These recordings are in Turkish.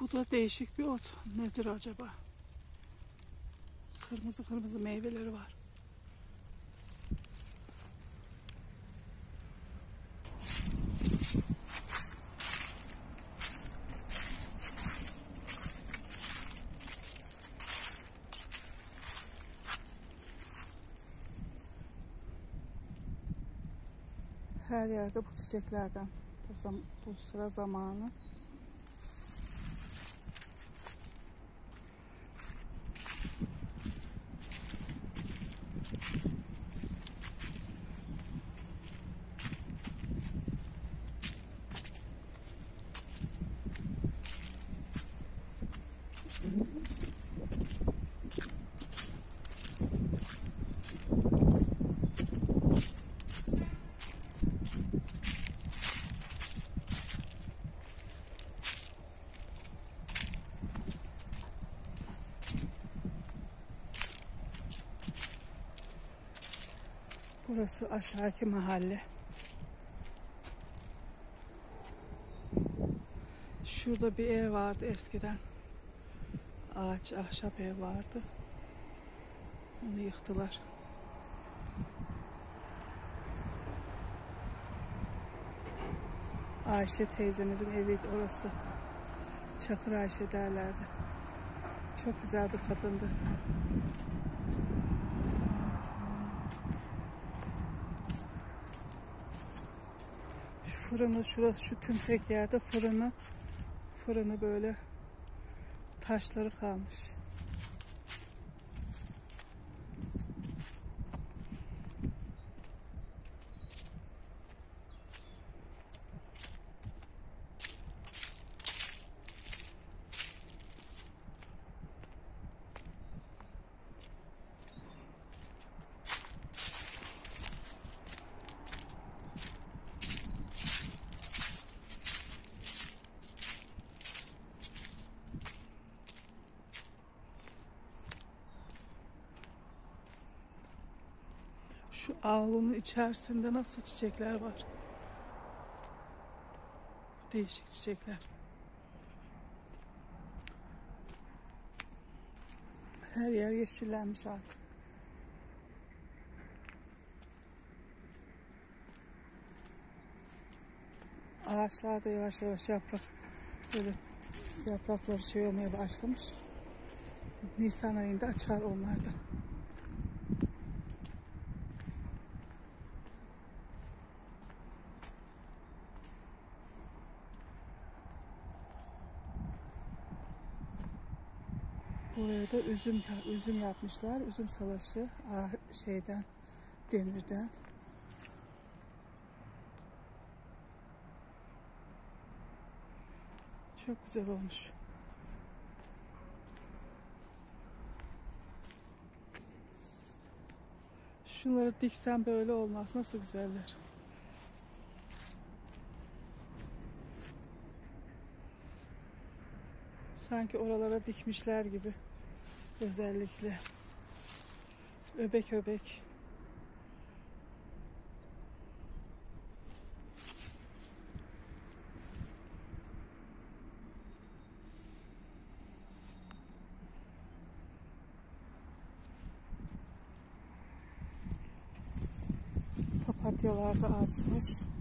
Bu da değişik bir ot. Nedir acaba? Kırmızı kırmızı meyveleri var. Her yerde bu çiçeklerden. Bu, sıra zamanı. Burası aşağıki mahalle. Şurada bir ev vardı eskiden. Ağaç, ahşap ev vardı. Onu yıktılar. Ayşe teyzemizin eviydi orası. Çakır Ayşe derlerdi. Çok güzel bir kadındı. Şu fırını şurası şu tümsek yerde fırını fırını böyle taşları kalmış. Şu avlunun içerisinde nasıl çiçekler var. Değişik çiçekler. Her yer yeşillenmiş artık. Ağaçlar da yavaş yavaş yaprak böyle yaprakları şey olmaya başlamış. Nisan ayında açar onlar da. Da üzüm üzüm yapmışlar. Üzüm salaşı ah, şeyden demirden. Çok güzel olmuş. Şunları diksem böyle olmaz. Nasıl güzeller. Sanki oralara dikmişler gibi. Özellikle. Öbek öbek. Papatyalar da açmış.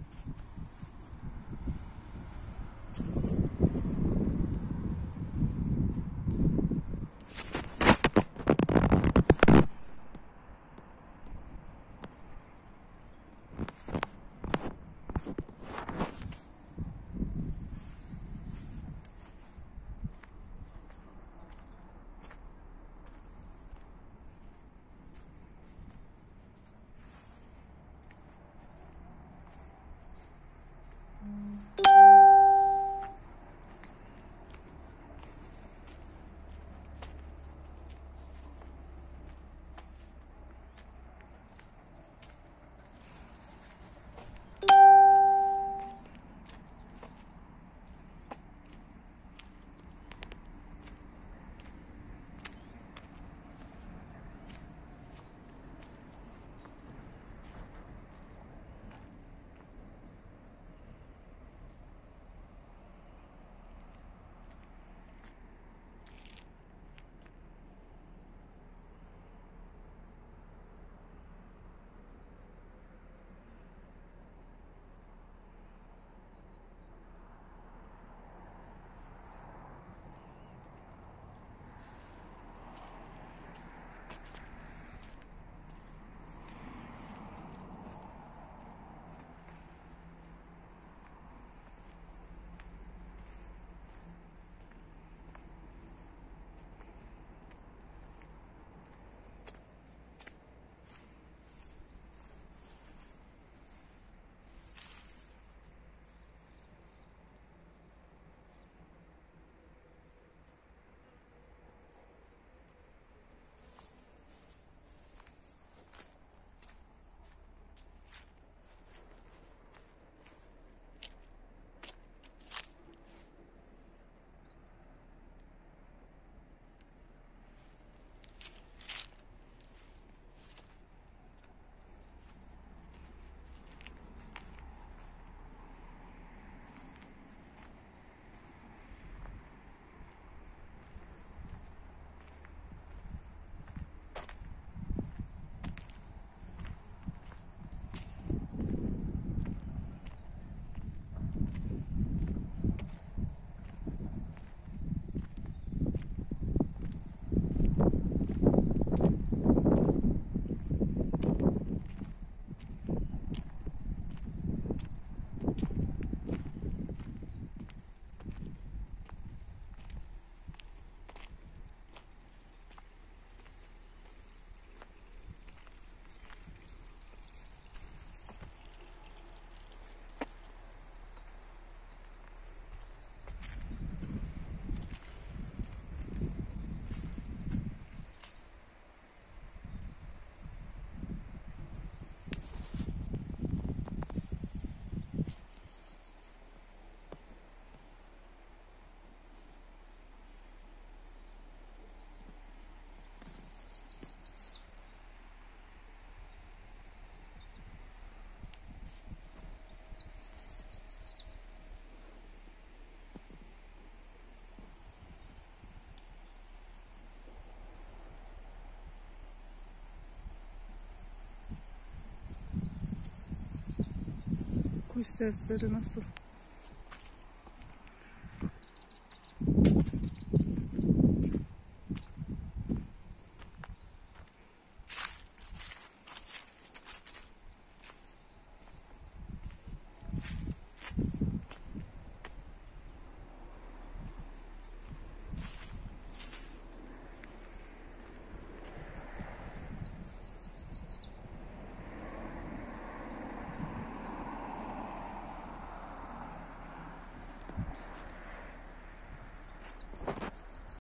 Kuş sesleri nasıl?